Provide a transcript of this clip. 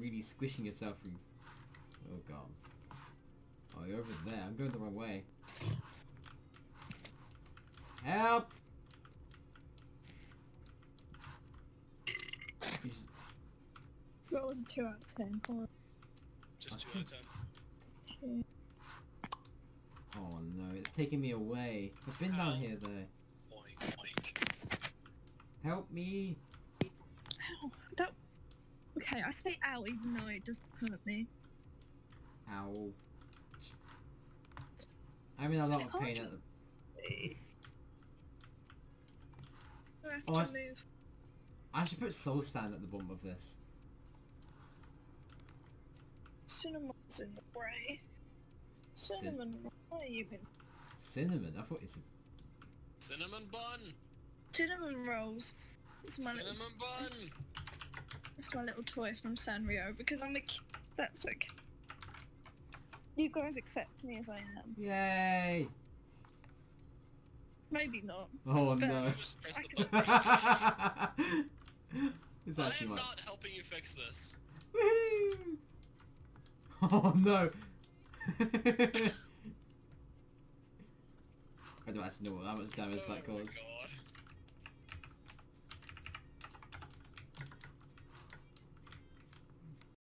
really squishing yourself through. Oh god. Oh, you're over there. I'm going the wrong way. Help! He's- That was a 2 out of 10. Come on. Just I two out of ten. Oh no, it's taking me away. I've been down here though. Point, point. Help me! Ow. That. Okay, I say ow even though it doesn't hurt me. Ow. I'm in a lot of pain at the... I have Oh, to I- move. I should put soul sand at the bottom of this. Cinnamon's in the way. Cinnamon, why are you been? Cinnamon? I thought it's... Cinnamon bun! Cinnamon rolls. It's my, Cinnamon bun! It's my little toy from Sanrio because I'm a kid. That's okay. You guys accept me as I am. Yay! Maybe not. Oh no. I the can- it's I am my... not helping you fix this. Woohoo! Oh no! I don't actually know what, how much damage oh that my caused. god.